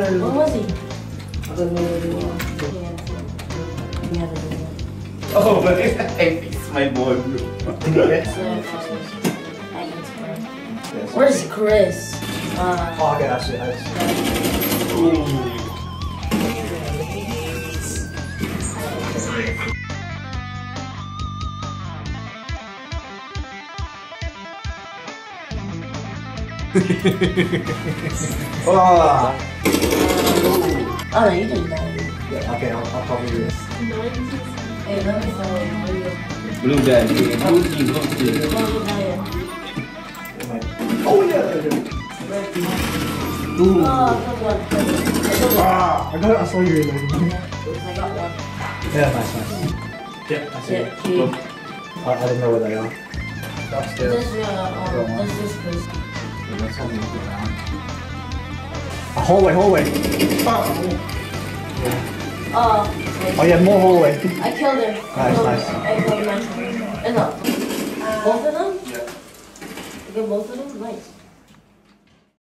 Where was he? I don't know. He had a good one. Oh, but I fixed my ball, bro. Yes. So, I can swear. Where's Chris? Uh, Oh, okay, I see. I see. Oh, oh no, you didn't die. yeah, okay, I'll, I'll probably do this. Hey, let me follow you. Where you go? Blue guy, blue team, blue team. Follow the guy. Oh, yeah. Ooh. Oh, I got one. I got one. Ah, I got it. I saw you reloading. I got one. Yeah, nice, nice. Yeah, I see. Yeah, it. he. I, I don't know where they are. That's This, uh, um, this is Chris. A hallway, hallway. Oh, Oh yeah, more hallway. I killed him. I Nice, killed nice. him. I killed him. Is that both of them? Yeah. You get both of them? Nice.